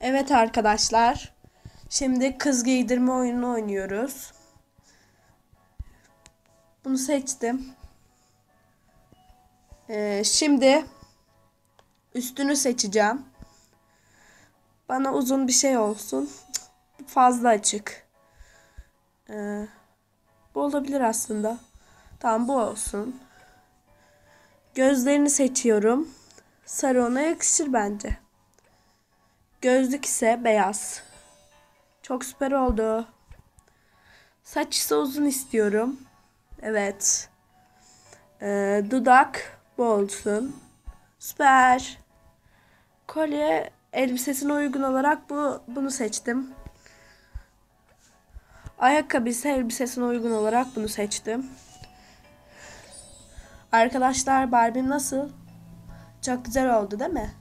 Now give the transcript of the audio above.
Evet arkadaşlar. Şimdi kız giydirme oyununu oynuyoruz. Bunu seçtim. Ee, şimdi üstünü seçeceğim. Bana uzun bir şey olsun. Fazla açık. Ee, bu olabilir aslında. Tamam bu olsun. Gözlerini seçiyorum. Sarı ona yakışır bence. Gözlük ise beyaz. Çok süper oldu. Saç ise uzun istiyorum. Evet. Ee, dudak bu olsun. Süper. Kolye elbisesine uygun olarak bu bunu seçtim. Ayakkabı ise elbisesine uygun olarak bunu seçtim. Arkadaşlar Barbie'm nasıl? Çok güzel oldu değil mi?